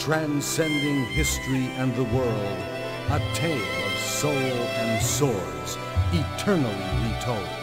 transcending history and the world, a tale of soul and swords, eternally retold.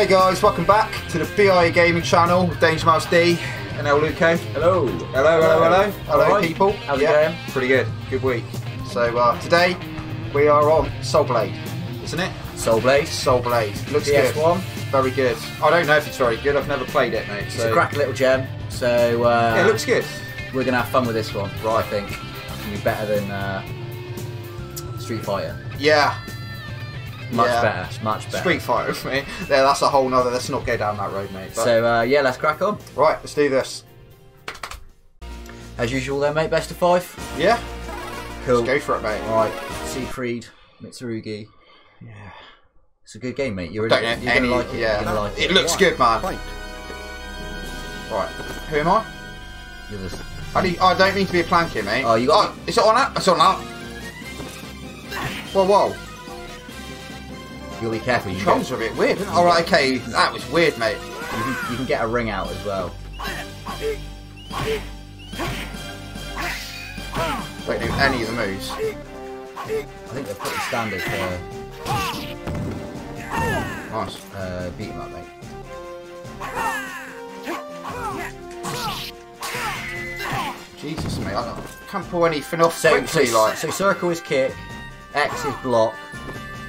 Hey guys, welcome back to the BIA Gaming channel with Danger Mouse D and El Luco. Hello. Hello, hello, hello. Hello, Alright. people. How's it yeah, going? Pretty good. Good week. So uh, today we are on Soul Blade, isn't it? Soul Blade. Soul Blade. Looks PS1. good. Very good. I don't know if it's very good. I've never played it, mate. It's a crack little gem. So uh, yeah, it looks good. we're gonna have fun with this one. Right. I think it's gonna be better than uh, Street Fighter. Yeah. Much Yeah. better. Much better. Street Fighter, for me. Yeah, that's a whole nother. Let's not go down that road, mate. But, So uh, yeah, let's crack on. right, let's do this. As usual, then, mate. Best of five. Yeah. Cool. Let's go for it, mate. All right. Siegfried, Mitsurugi. Yeah. It's a good game, mate. You're, Don't you're know gonna any. like it. yeah. You're gonna like it it. looks good, man. Fight. Right. Who am I? You're the- I, need, I don't mean to be a planker, mate. Oh, you got- Oh, is it on that? It's on that. Whoa, whoa. You'll be careful. You Controls are a bit weird. All right, okay. That was weird, mate. you, can, you can get a ring out as well. Don't do any of the moves. I think they're pretty standard for Nice. uh, beat 'em up, mate. Jesus, mate. I can't pull anything off So, quickly, so, like. so circle is kick, X is block,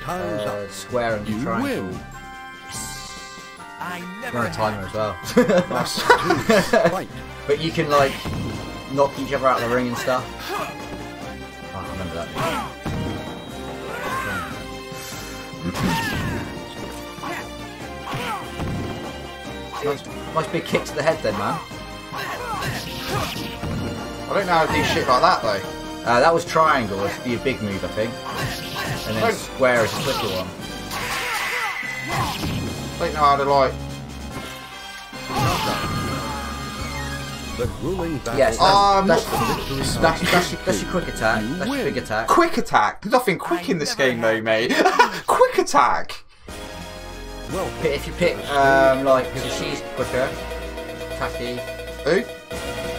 Time's uh, up. square and You triangle. win. Run a timer as well. Nice. But you can like knock each other out of the ring and stuff. Oh, I remember that. nice, nice big kick to the head then, man. I don't know how to do shit like that, though. Uh, that was triangle, it's be a big move, I think. And then square is a quicker one. I don't know how to, like. The grueling battle. Yes, Um, that's, The victory that's, that's, that's, your, that's your quick attack. You That's your win. big attack. Quick attack. There's nothing quick in this game, though, mate. quick attack. Well, if you pick um, like so she's quicker, Taki, Who?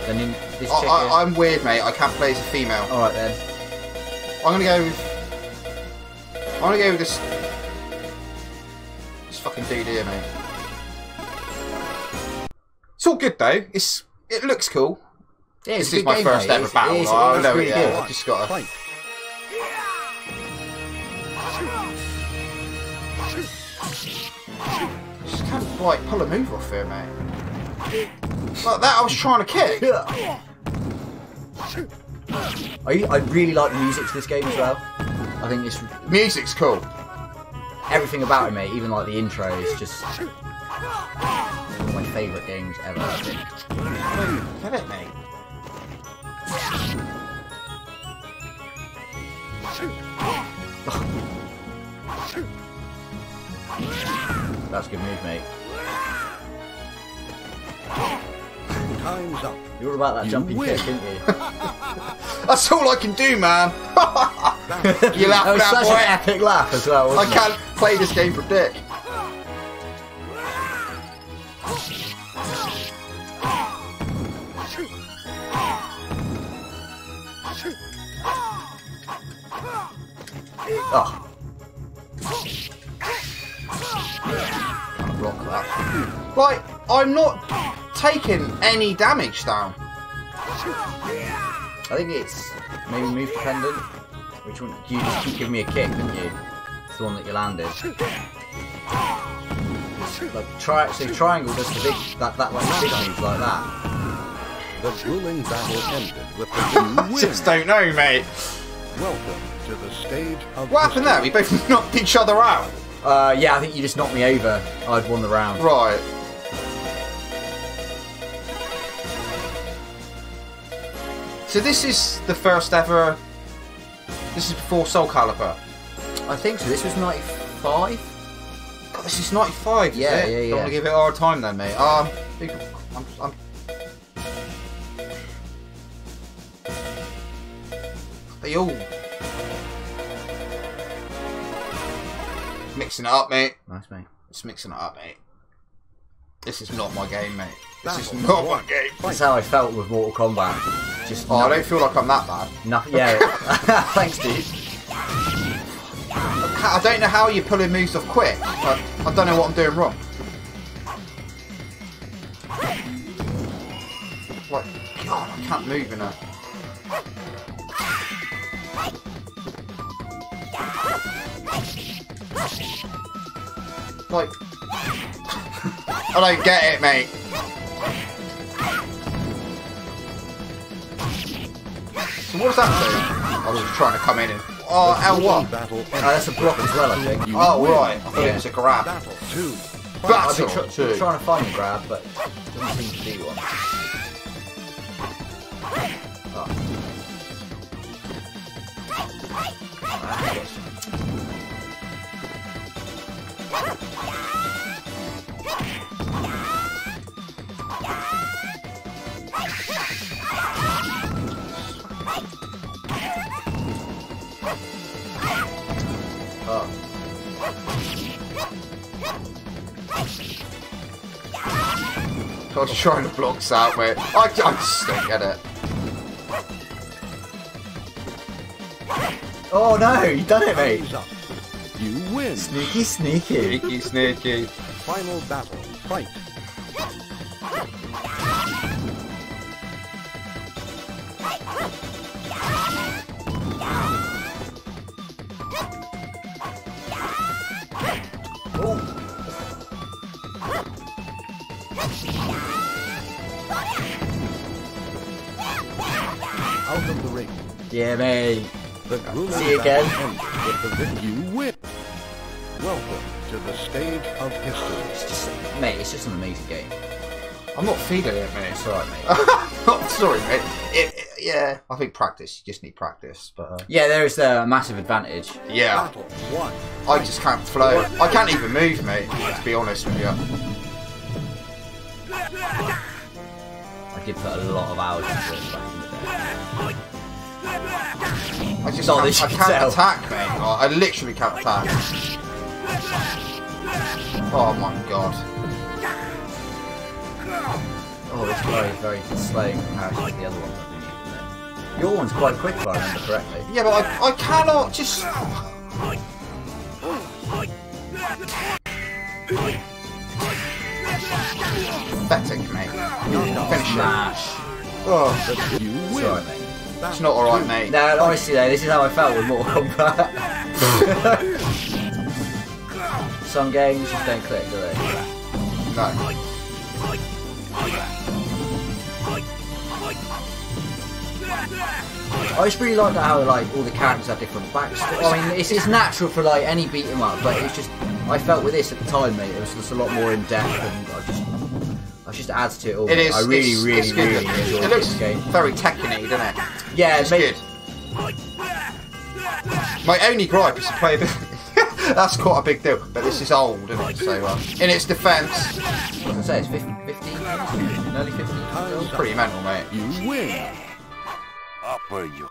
Then in this I, chick. I, I'm weird, mate. I can't play as a female. All right then. I'm gonna go with. I'm gonna go with this. This fucking dude here, mate. It's all good though. It's it looks cool. Yeah, it's This is my game, first mate. ever It's- battle. It's, I it's know really it. Yeah, good. I just gotta. fight. Just can't like pull a move off here, mate. Like that, I was trying to kick. I, I really like the music to this game as well. I think it's Music's cool. everything about it, mate. Even like the intro is just one of my favourite games ever. I think. Get it, mate. That's a good move, mate. Time's up. You were about that You jumping win. kick, didn't you? That's all I can do, man. you laugh That was at such boy. an epic laugh as well. I Wasn't can't play this game for dick. It? Oh, Can't block that. Like, I'm not taking any damage down. I think it's maybe move dependent. Which one? You just keep giving me a kick, didn't you? It's the one that you landed. Like try, so triangle does the big that that like big moves like that. The grueling battle ended with the win. Just don't know, mate. Welcome to the stage of What happened there? We both knocked each other out. Uh, yeah, I think you just knocked me over. I'd won the round. Right. So this is the first ever. This is before Soul Calibur. I think so. This was '95. God, this is 95. is Yeah, yeah, Don't want to give it a hard time then, mate. Um, I'm, I'm They all mixing it up, mate. Nice, mate. It's mixing it up, mate. This is not my game, mate. This is not my one. game. That's how I felt with Mortal Kombat. Just Oh, I don't feel like I'm that bad. nothing. Yeah. Thanks, dude. I don't know how you're pulling moves off quick. I, I don't know what I'm doing wrong. Like, God, I can't move in a. Like, I don't get it, mate. So what does that do? I was trying to come in and. Oh, L1. Battle Oh, that's a block as well, I think. You Oh, right. I thought it was a grab. Battle two. I've Battle been tr- two. trying to find a grab, but doesn't seem to be one. Oh. Oh. I was trying to block this out, mate. I, I just don't get it. Oh no, you done it, mate. You win. Sneaky, sneaky. Sneaky, sneaky. Final battle. Fight. Yeah, mate. The grueling See you again. ended with the vic- You win. Welcome to the stage of history. It's just, mate, it's just an amazing game. I'm not feeling it, mate. It's alright, mate. oh, sorry, mate. It, it- yeah, I think practice. You just need practice. But uh, Yeah, there is a massive advantage. yeah, Battle. I just can't flow. I can't even move, mate. To be honest with you. I did put a lot of hours into it back in the day. I just Not can't, I can can't tell. attack, mate. I, I literally can't attack. Oh my god. Oh, this guy is very slow in comparison to the other ones I've been using. Your one's quite quick, if I remember correctly. Yeah, but I, I cannot just. Pathetic, mate. Finish it. Smash. Oh, You It's win. alright, mate. It's not alright, mate. No, honestly though, this is how I felt with Mortal Kombat. Some games just don't click, do they? No. I just really like that how like all the characters have different backstories. I mean, it's, it's natural for like any beat 'em up, but it's just I felt with this at the time, mate, it was just a lot more in depth, and I just, I just adds to it all. It is. I really, it's, really, it's good. really enjoyed it looks this game. very Tekken-y, doesn't it? Yeah, It's good. My only gripe is playability. That's quite a big deal, but this is old, isn't it? So, uh, in its defence, I was gonna say it's 15, 15 years, nearly 15 years old. pretty mental, mate. You win. Upper you.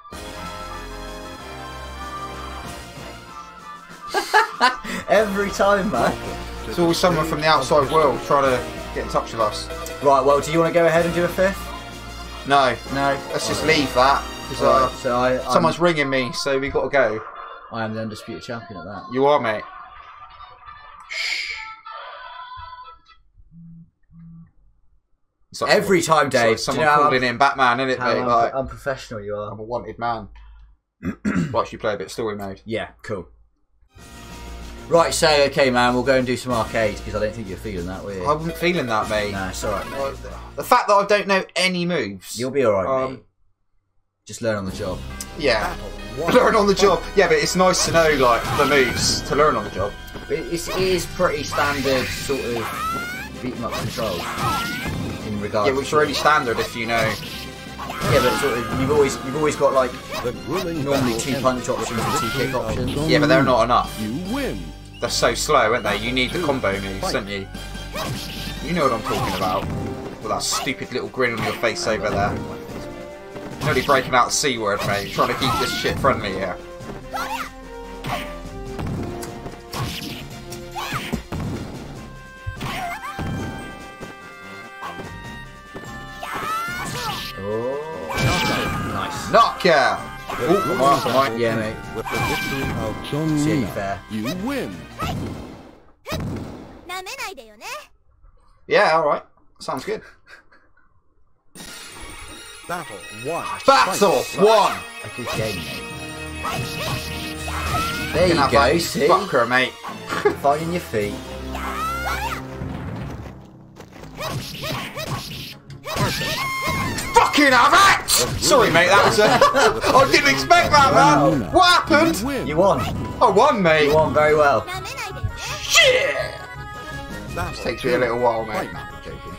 Every time, man. It's always someone from the outside world trying to get in touch with us. Right, well, do you want to go ahead and do a fifth? No, No. let's just leave that because uh, so I, I'm, someone's ringing me, so we've got to go. I am the undisputed champion at that. You are, mate. Like Every time, it's like Dave. someone you know calling in Batman, isn't it, how mate? unpro- Like, unprofessional you are. I'm a wanted man. Watch you play a bit of story mode. Yeah, cool. Right, so okay, man, we'll go and do some arcade because I don't think you're feeling that, were you? I wasn't feeling that, mate. Nah, it's alright, mate. The fact that I don't know any moves. You'll be alright, Um, mate. Just learn on the job. Yeah. Learn on the job. Yeah, but it's nice to know like the moves to learn on the job. But it's, it is pretty standard sort of beat 'em up controls in regards. Yeah, which to, are only standard if you know. Yeah, but sort of you've always you've always got like normally two punch options and two kick options. Yeah, but they're not enough. You win. They're so slow, aren't they? You need the combo moves, don't you? You know what I'm talking about. With that stupid little grin on your face over there. Nearly breaking out C word, mate. Trying to keep this shit friendly here. knockout. Oh, come on, come on. Yeah, mate. With the victory of John fair. you win. Yeah, alright. Sounds good. Battle one. Battle one. A good game, mate. There you, you go, see? Fucker, mate. Fighting your feet. Fucking alright! Sorry, mate, that was a... I didn't expect that, man! What happened? You won. I won, mate. You won very well. Shit! That takes me a little while, mate. Wait, man, I'm joking.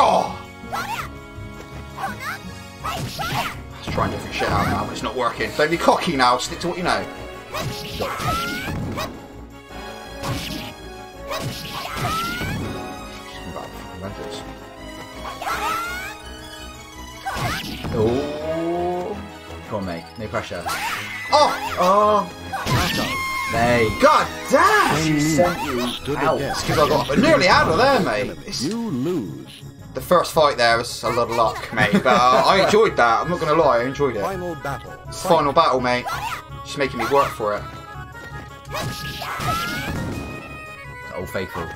Oh! Let's try and different shit out now, but it's not working. Don't be cocky now, stick to what you know. Oh. Come on, mate. No pressure. Oh! Oh. There you. God damn! She sent you out. Because I got nearly out of there, mate. It's- You lose. The first fight there was a lot of luck, mate, but uh, I enjoyed that. I'm not gonna lie, I enjoyed it. Final battle. Final battle, mate. Just making me work for it. Old faithful.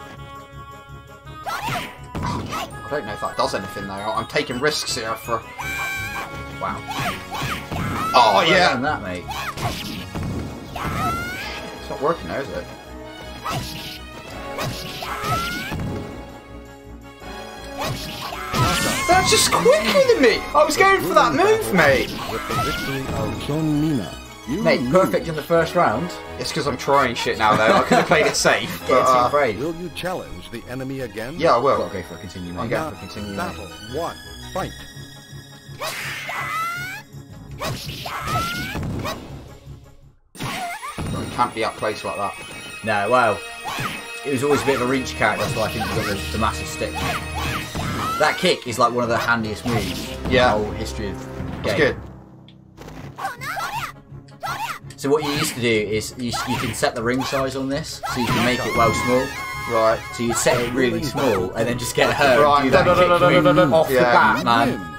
I don't know if that does anything though. I'm taking risks here for. Wow. Oh Well yeah. done that, mate. It's not working now, is it? That's just quicker than me. I was going for that move, mate. With the victory of Seung Mina. You Mate, perfect in the first round. It's because I'm trying shit now, though. I could have played it safe, but uh, brave. Will you challenge the enemy again? yeah, I will. Gotta go for a continue, I'm mate. going for continue. mate. Battle one. Fight. You can't be up close like that. No, well, it was always a bit of a reach character, so I think we got the, the massive stick. That kick is like one of the handiest moves Yeah. in the whole history of the It's game. good. So what you used to do is you, you can set the ring size on this, so you can make it well small. Right. So you set it really small, and then just get her Right. and do that No, no, no, kick no, no, no, no. off the bat, You man. Hmm.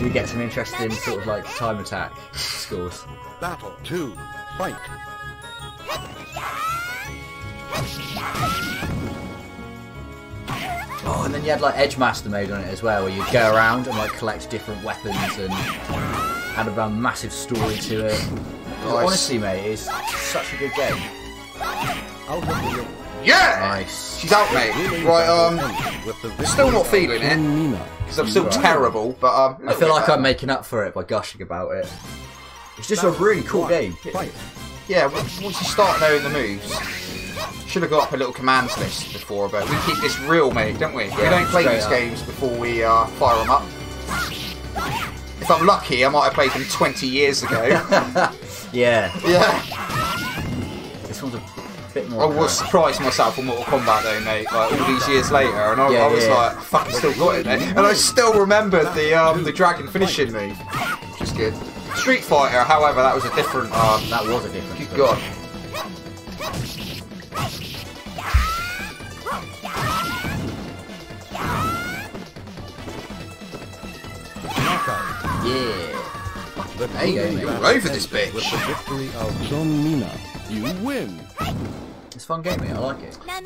You get some interesting sort of like time attack scores. Battle two. Fight. Oh, and then you had like Edge Master mode on it as well, where you'd go around and like collect different weapons and add a massive story to it. Nice. Honestly, mate, it's such a good game. Out of the ring. Yeah! Nice. She's out, mate. Right, um, still not feeling it. Because I'm still terrible, but um. I feel like I'm making up for it by gushing about it. It's just a really cool game. Yeah, once you start knowing the moves, should have got up a little commands list before, but we keep this real, mate, don't we? we don't play these up. games before we uh, fire them up. If I'm lucky, I might have played them 20 years ago. Yeah, yeah. this one's a bit more. I was current. surprised myself on Mortal Kombat though, mate. Like all these years later, and I, Yeah, I was yeah. like, "Fucking still got it," mate. and I still remember the um, the dragon finishing me, which is good. Street Fighter, however, that was a different. Um, That was a different. good story. God. Yeah. The There you go, grueling mate. Over this bitch. With the victory of Seung Mina. You win. It's a fun game, mate. I like it. I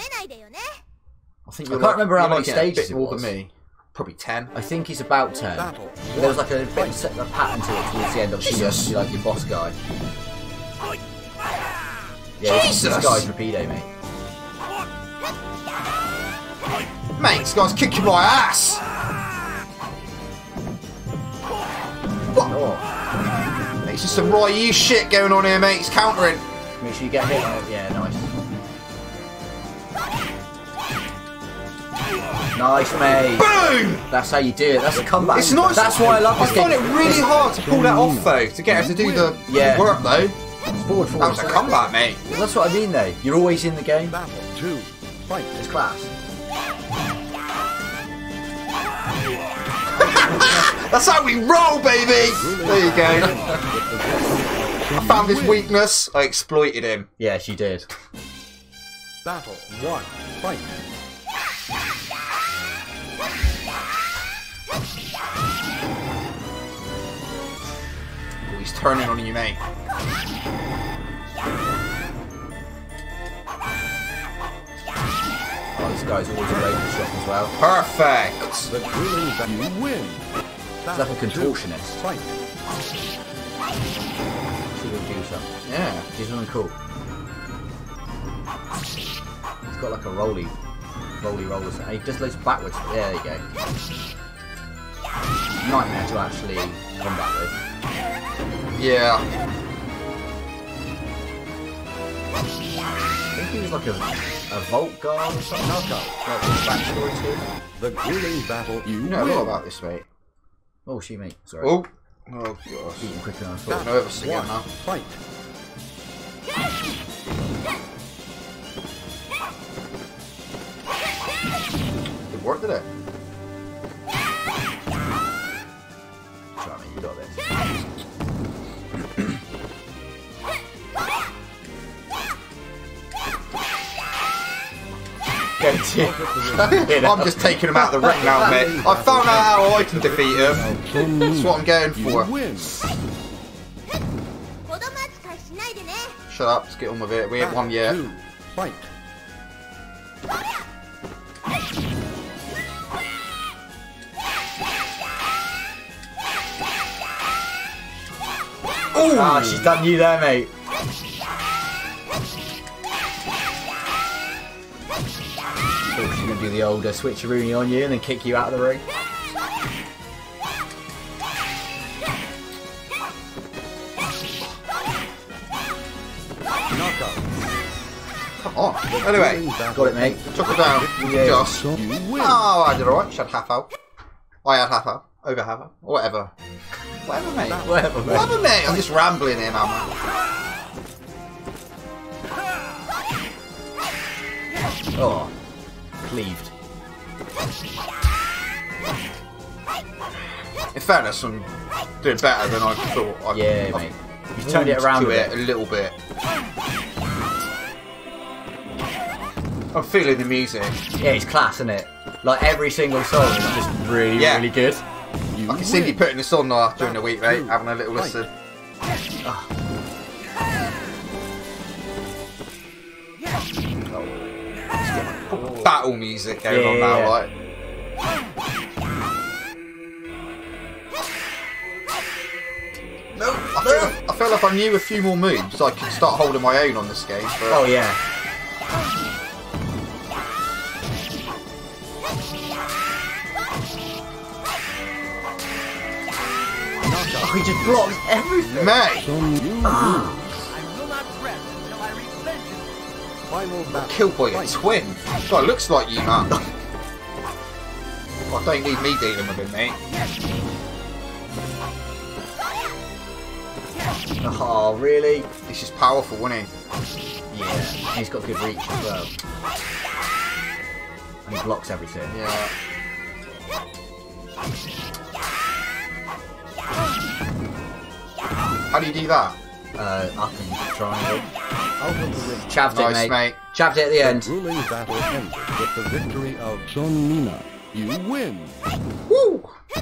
think I can't like, remember how many stages it more than me. Probably ten. I think he's about ten. But there was like a bit of set a pattern to it towards the end. Obviously, Jesus. be like your boss guy. Yeah, Jesus. this guy's rapido, mate. Mate, this guy's kicking my ass. Oh. It's just some Ryu shit going on here, mate. He's countering. Make sure you get hit. Yeah, no. Nice, mate. Boom! That's how you do it. That's a comeback. It's nice. That's why I love this I game. find it really hard to pull that off mm. though, to get her to do the Yeah. work though. forward, forward. That was a comeback, mate. That's what I mean, though. You're always in the game. Battle. Two. Fight. It's class. That's how we roll, baby. There you go. I found his weakness. I exploited him. Yeah, she did. Battle. One. Fight. Oh, he's turning on you, mate. Oh, this guy's always a range shot as well. Perfect. The battle. You win. He's like a contortionist. Fight. She would do something. Yeah. She's something cool. He's got like a rolly, rolly roller. He just goes backwards. There you go. Nightmare to actually combat with. Yeah. I think he was like a, a Vault guard or something. Like his backstory to him. The grueling battle. You You know a win. lot about this, mate. Oh, she mate. Sorry. Oh. Oh gosh. Eating quicker than I I thought. know this again One. now. Fight. It worked, did it? you got this. I'm just taking him out of the ring now, mate. I found out how I can defeat him. That's what I'm going for. Shut up, let's get on with it. We have one yet. Fight. Ooh! Ah, she's done you there, mate. Thought she was gonna do the old uh, switcheroonie on you and then kick you out of the ring. Knockout. Come on. Anyway, Got it, mate. took it down. Yeah. Just. Oh, I did alright. She had half out. I had half out. Over half out. Whatever. Whatever, mate. Whatever, mate. Whatever, mate. I'm just rambling here man. Oh, cleaved. In fairness, I'm doing better than I thought. I, Yeah, I've mate. You've turned it around to a it bit. a little bit. I'm feeling the music. Yeah, it's class, isn't it? Like every single song is just really, Yeah. really good. You I can see you putting this on uh, during the week, mate. Having a little Right. listen. Battle music going Yeah, on now, like. No, I feel, I feel like I knew a few more moves, I could start holding my own on this game. But Oh yeah. Oh, he just blocks everything. Mate, Son, you. Final battle. killed by a Fight. twin. God, looks like you, man. I don't need me dealing with him, mate. Oh, really? This is powerful, isn't he? Yeah. He's got good reach as well. And he blocks everything. Yeah. How do you do that? Uh, up and triangle. Chapped nice, it, mate. mate. Chapped it at the end. Ruling battle ended with the victory of Seung Mina. You win. Woo!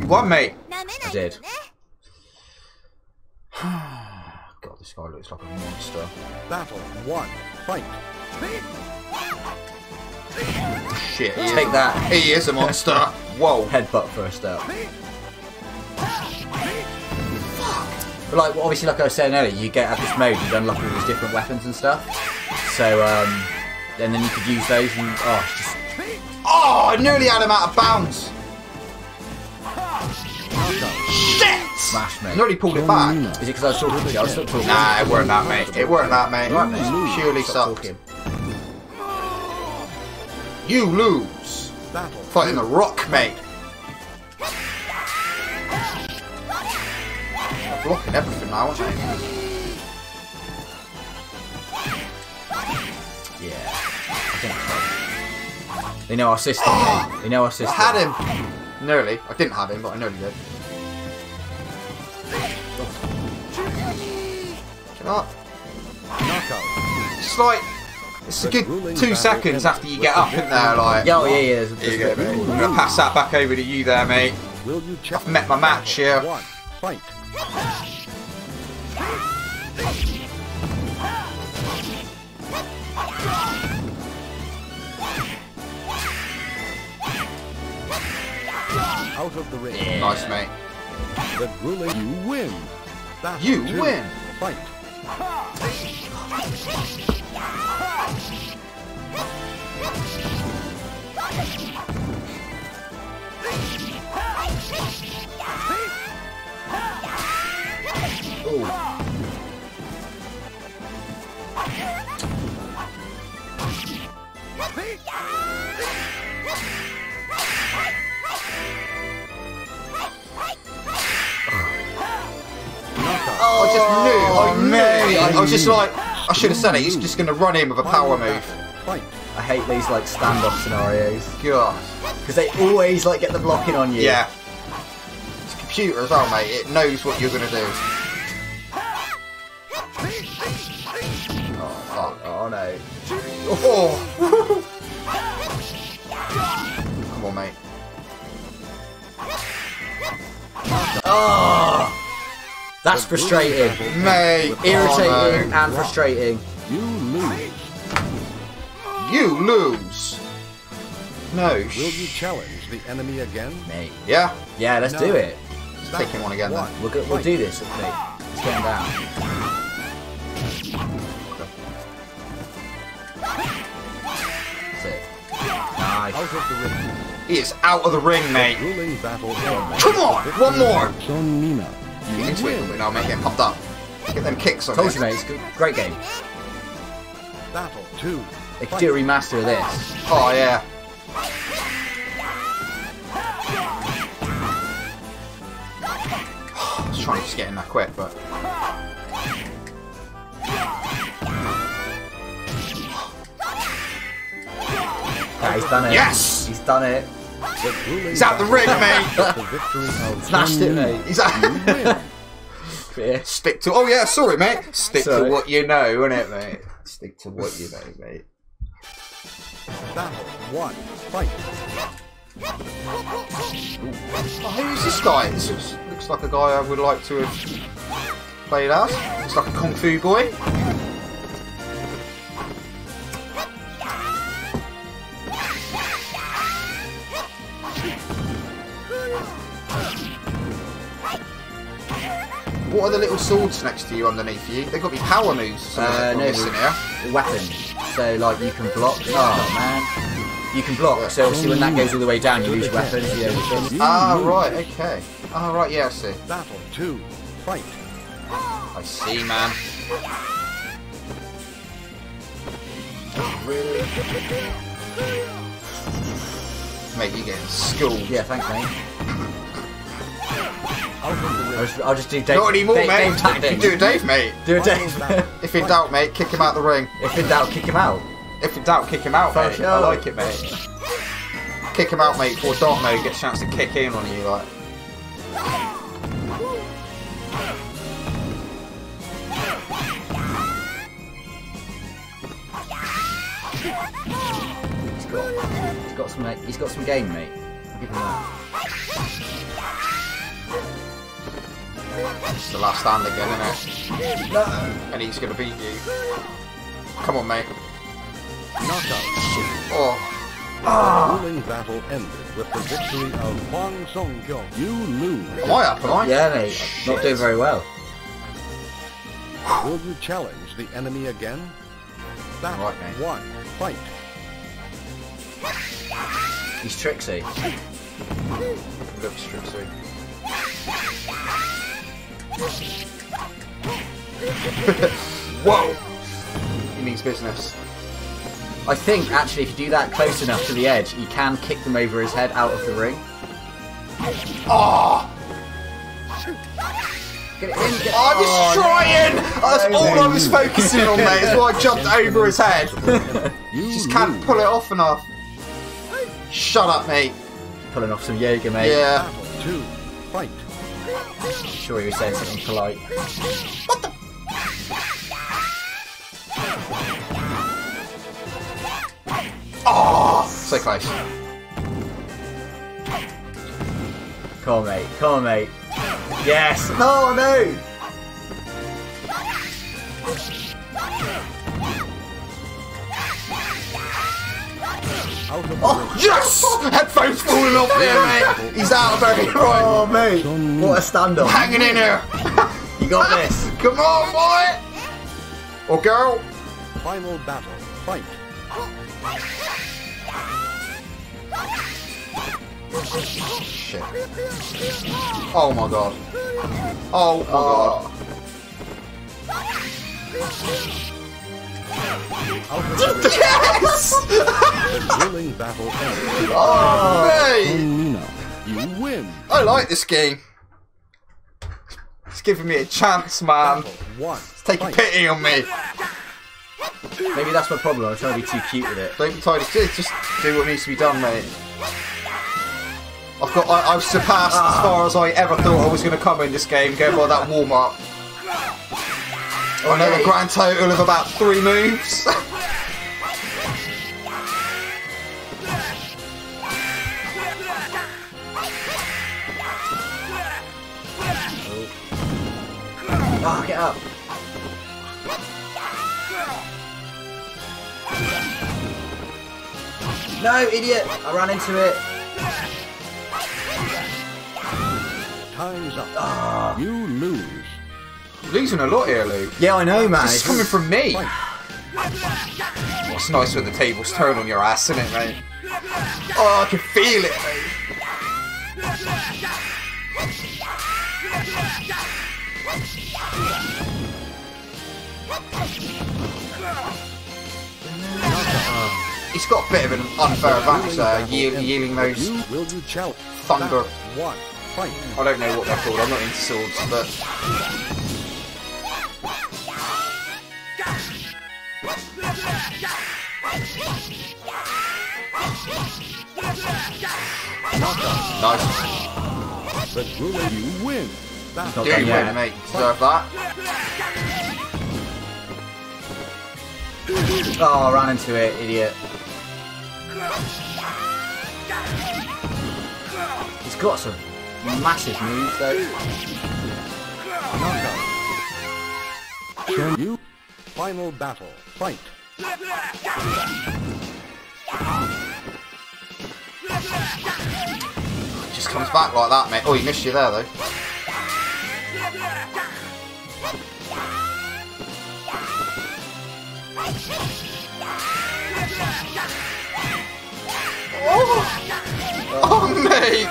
What, mate? I did. God, this guy looks like a monster. Battle one. Fight. Shit. Take that. He is a monster. Whoa. Headbutt first out. But like, well, obviously, like I was saying earlier, you get at this mode, you unlock all these different weapons and stuff. So, um, and then you could use those and, oh, it's just, Oh, I nearly had him out of bounds. Shit! Smash, mate. Nearly pulled it back. Is it because I was talking to you? I was still talking. Nah, it weren't that, mate. It weren't that, mate. Right, mate. Purely Stop sucked. talking. You lose. Battle. Fighting the rock, mate. They're blocking everything now, aren't they? Yeah. I think so. They know our system, mate. They know our I system. had him. Nearly. I didn't have him, but I nearly did. Get up. Knockout. It's like it's a good two seconds after you get up in there, like. Yeah, oh, yeah, yeah. There's, you there's go, a bit mate. more. I'm gonna pass that back over to you there, mate. Will you check? I've met my match here. One. Fight. Out of the ring. Yeah. Nice, mate. The grueling. You win. Battle You two. win. Fight. Ooh. I just knew. I knew. Oh, I, I was just like, I should have said it. He's just gonna run in with a power move. I hate these like standoff scenarios God. because they always like get the blocking on you. Yeah. It's a computer as well, mate. It knows what you're gonna do. Oh no. Oh. Come on, mate. Oh, that's frustrating, Mate. irritating, oh, and frustrating. You lose. You lose. No. Will you challenge the enemy again? Mate. Yeah. Yeah, let's No. do it. Let's Take him on again then. We'll go, we'll do this, mate. Let's get him down. Nice. Out of the ring. He is out of the ring, mate. Grueling battle. Come on, one more. Seung Mina. Get You into it, win. and I'll make him popped up. Get them kicks on Told you, mate. It's good, great game. Battle two. They could do a remaster of this. Oh yeah. I was trying to just get in that quick, but Yeah, he's done it. Yes! He's done it. He's out the ring, mate. Smashed it, mate. He's out. Yeah. Stick to. Oh yeah, sorry, mate. Stick Sorry. to what you know, innit, mate? Stick to what you know, mate. Battle one. Fight. Oh, who's this guy? This looks, looks like a guy I would like to have played as. Looks like a kung fu boy. What are the little swords next to you underneath you? They've got to be power moves or Uh, I'm no, missing here. weapons. So like you can block. Oh man, You can block, so obviously when that goes all the way down, you lose weapons. You know, Ah, lose. right, okay. Ah, right, yeah, I see. Battle two. Fight. I see, man. Mate, you're getting schooled. yeah, thanks, mate. Out of the I'll just, I'll just do Dave. Not anymore, Dave, mate. Dave tactics. Do it, Dave, mate. Do a Dave. If in doubt, mate, kick him out the ring. if in doubt, kick him out. If in doubt, kick him out, For mate. I like it, mate. Kick him out, mate, before Dark Mode gets a chance to kick in on you, like. He's got, he's got some, he's got some game, mate. I'll give him that. It's the last stand again, isn't it? And he's gonna beat you. Come on, mate. Knockout. Oh, The ruling battle ended with the victory of Hwang Song Kyung. You lose. am I up? Am I? Yeah, mate. Not doing very well. Will you challenge the enemy again? Battle Right, mate. one. Fight. He's tricksy. Looks tricksy. Whoa! He means business. I think actually, if you do that close enough to the edge, you can kick them over his head out of the ring. Oh! Get it in. Get it. I was trying! That's all I was focusing on, mate. That's why I jumped over his head. You Just can't pull it off enough. Shut up, mate. Pulling off some yoga, mate. Yeah. Two. Fight. Sure, was saying something polite. What the? Oh! So close. Come on, mate. Come on, mate. Yes. Oh, no, no. Oh, Yes! Headphones falling off here, mate. He's out of there. Right. Oh, mate. ring. What a stand-up. Hanging in here. You got this. Come on, boy! Or girl. Final battle. Fight. Shit. Oh my god. Oh my god. Yes! The ruling battle ended. Oh, mate! Nina, you win. I like this game. It's giving me a chance, man. One. It's taking pity on me. Maybe that's my problem. I'm trying to be too cute with it. Don't be tired. Just, just do what needs to be done, mate. I've got. I, I've surpassed as ah. far as I ever thought I was going to come in this game. Going by that warm up. I know a grand total of about three moves. Oh, get up. No, idiot! I ran into it. Time's up. Ah. You lose. Losing a lot here, Luke. Yeah, I know, man. This is coming from me. Fight. It's nice when the tables turn on your ass, isn't it, mate? Oh, I can feel it, mate. He's got a bit of an unfair advantage there, yielding those. Will you challenge. Thunder. Battle one. Fight. I don't know what they're called. I'm not into swords, but nice. Ruler you win. Battle Do win, mate? Deserve that. Oh, ran into it, idiot. He's got some massive moves, though. Can you? Final battle. Fight. Just comes back like that, mate. Oh, he missed you there, though. Oh, oh mate!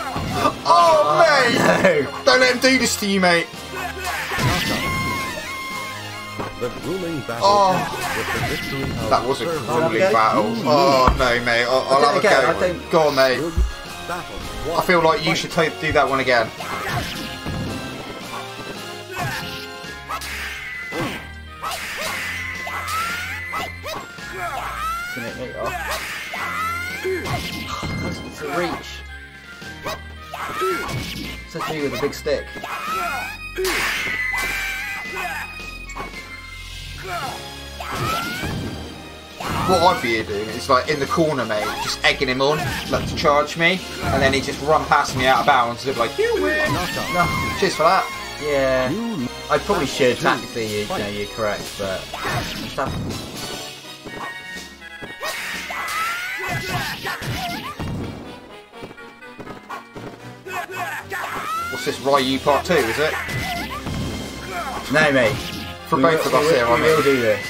Oh, mate! No. Don't let him do this to you, mate. The ruling battle Oh. with the victory That was a Sir grueling battle. Oh, no, mate. I'll, I'll have a go. Go on, mate. I feel like you should do that one again. It's a reach. Says me with a big stick. What I'd be doing is like in the corner, mate, just egging him on, like to charge me, and then he just run past me out of bounds and be like, "You win!" No, cheers for that. Yeah. I probably should tactically. You, you know, you're correct, but What's this, Ryu Part 2, is it? no, mate. For We both will- of us we, here, will- I we will do this.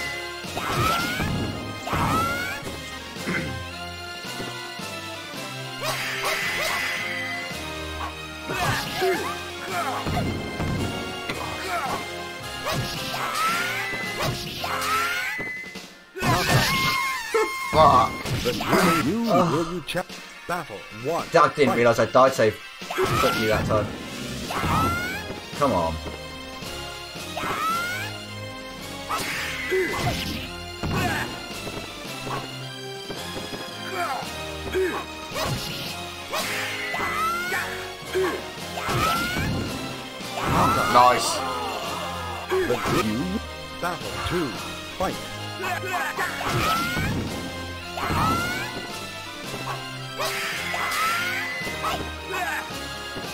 Fuck. You will you check battle one. I didn't realise I died so quickly that time. Come on. Nice. The battle two. Fight.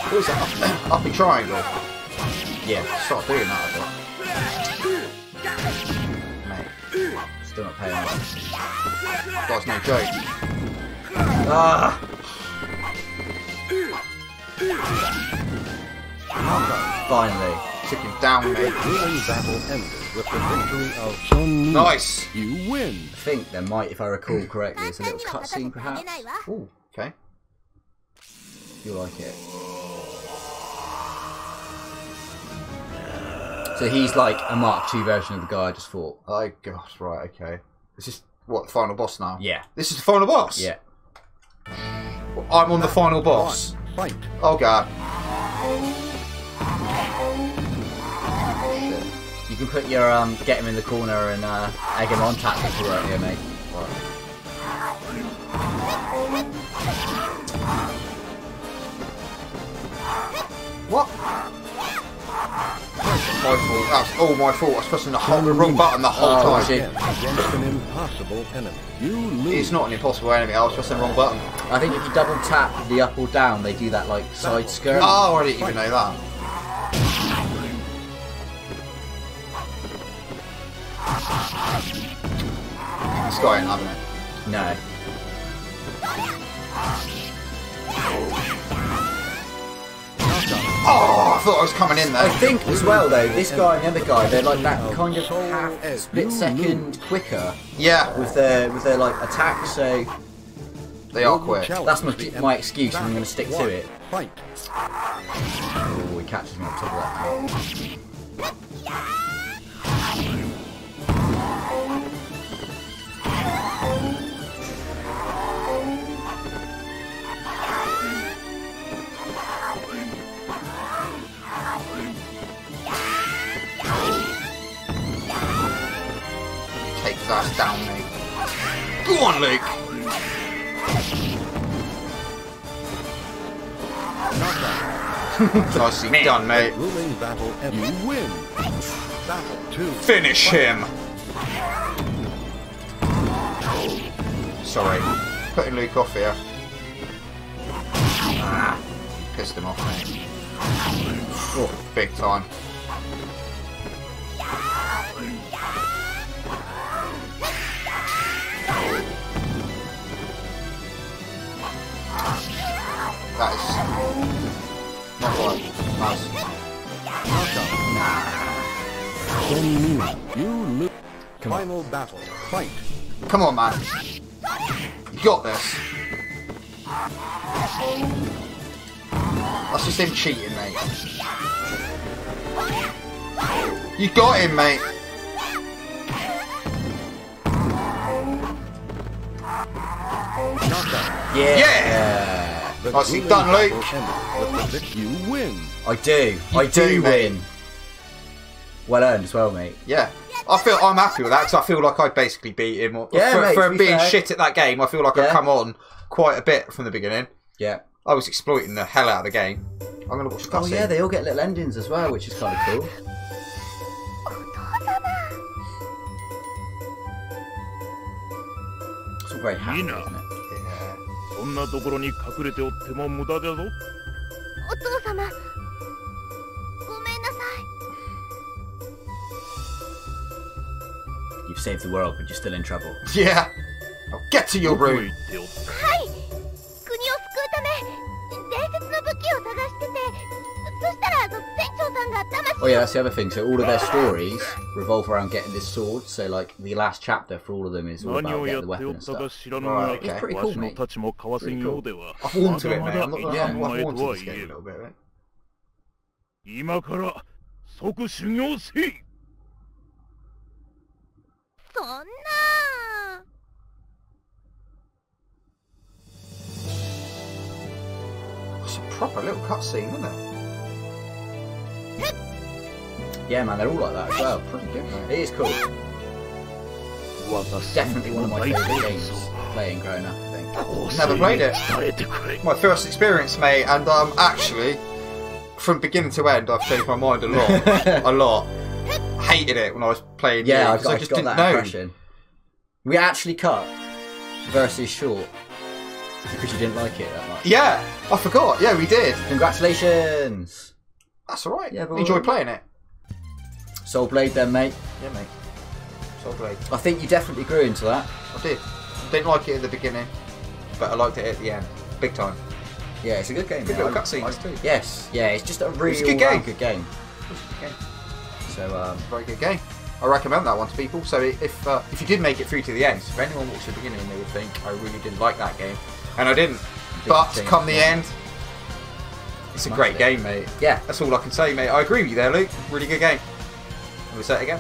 What is that? Up, up in triangle. Yeah. Start doing that, Mate. Still not paying off. That's no joke. Ah! Finally. Took him down, The mate. battle ended with the victory of Chun Li. Nice. You win. I think there might, if I recall correctly, it's a little cutscene perhaps. Ooh, okay. You'll like it. So he's like a Mark II version of the guy I just fought. Oh, gosh, right, okay. This is what, the final boss now? Yeah. This is the final boss? Yeah. I'm on the final boss. One. Fight. Oh, God. You can put your um, get him in the corner and uh, egg him on tactics right here, mate. What? My fault. That's all my fault. I was pressing the, whole, the wrong button the whole Oh, time. against an impossible enemy. You lose. It's not an impossible enemy. I was pressing the wrong button. I think if you double tap the up or down, they do that like side skirt. Oh, I didn't even know that. This guy ain't having it. No. Oh, I thought I was coming in there. I think as well though, this guy and the other guy, they're like that kind of half split second quicker Yeah, with their with their like attacks. So they are quick. That's my- my excuse and I'm gonna stick to it. one. Oh, he catches me on top of that. Take his ass down, mate. Go on, Luke. Nicely done, mate. Ruling battle ended. You win. Battle two. Finish him. Sorry, putting Luke off here. Ah, pissed him off, mate. Oh, big time. That is not right. Nice. Chun Li. You lose. Final battle. Fight. Come on, man. You got this. That's just him cheating, mate. You got him, mate. Knockout. Yeah. Yeah. The Nicely grueling done, Luke. ended with the vic- You win. I do. You I do, do, mate. win. Well earned as well, mate. Yeah. I feel I'm happy with that because I feel like I basically beat him. Yeah, for, mate, for be being fair. shit at that game, I feel like I've come on quite a bit from the beginning. Yeah. I was exploiting the hell out of the game. I'm gonna watch the Oh yeah, they all get little endings as well, which is kind of cool. All very happy, isn't Nina. it? Yeah. そんなところに隠れておっても無駄だぞお父様ごめんなさ You've saved the world, but you're still in trouble. Yeah. Now get to your room. はい国を救うため Oh yeah, that's the other thing. So all of their stories revolve around getting this sword. So like the last chapter for all of them is all 何 about をや getting っ the てお weapon っ and たか stuff. 知らぬ Right, が okay. Pretty わ cool, しの mate. たちも交わせんようでは I've warmed to it, ま mate. だ I'm ま not だ I'm お I've 前 warmed と to は this 言 game え a る little bit, mate. 今から即修行せいそんな It's a proper little cutscene, isn't it? Yeah, man, they're all like that as well. Pretty good. It is cool. Well, Definitely one of my favourite games playing growing up, I think. Never played it. My first experience, mate, and um, actually, from beginning to end, I've changed my mind a lot. a lot. Hated it when I was playing. Yeah, I, got, I just got didn't that know. impression. We actually cut versus short because you didn't like it that much. Yeah, I forgot. Yeah, we did. Congratulations. That's all right. Yeah, but- Enjoy playing it. Soul Blade then, mate. Yeah, mate. Soul Blade. I think you definitely grew into that. I did. I Didn't like it at the beginning, but I liked it at the end. Big time. Yeah, it's a good game. Good yeah. little I- cutscenes I- too. Yes, yeah, it's just a really good game. good game. Okay. So, um, Very good game. I recommend that one to people. So i- if uh, if you did make it through to the end, if anyone watched the beginning, they would think I really didn't like that game, and I didn't. But think, come the yeah. end, it's a great Smashed it. game, mate. yeah, That's all I can say, mate. I agree with you there, Luke. Really good game. Let me say it again.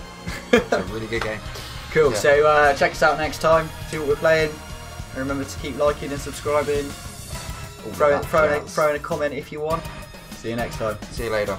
it's a really good game. cool. Yeah. So uh, check us out next time. See what we're playing, and remember to keep liking and subscribing. Throw, throw, in a, throw in a comment if you want. See you next time. See you later.